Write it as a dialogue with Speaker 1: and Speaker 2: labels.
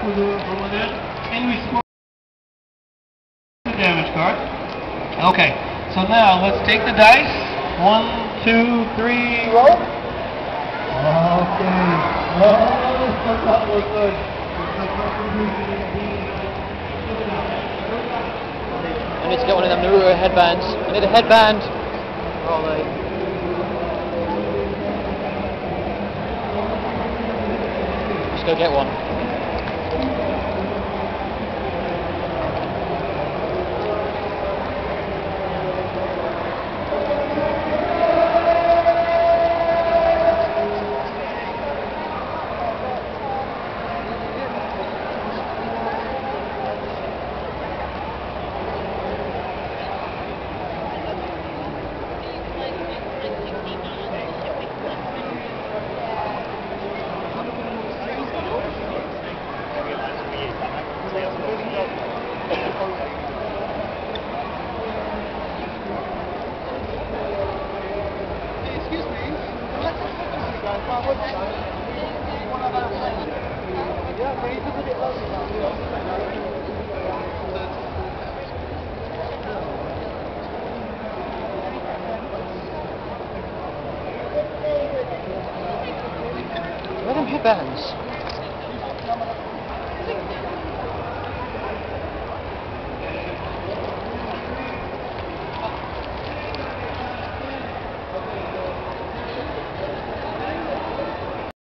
Speaker 1: We'll do it from within, and we score the damage card. Okay, so now let's take the dice. One, two, three, roll. Okay. Oh, that was good.
Speaker 2: I need to get one of them Naruto headbands. I need a headband.
Speaker 1: All right.
Speaker 2: Let's go get one.
Speaker 3: You guys. Well, what's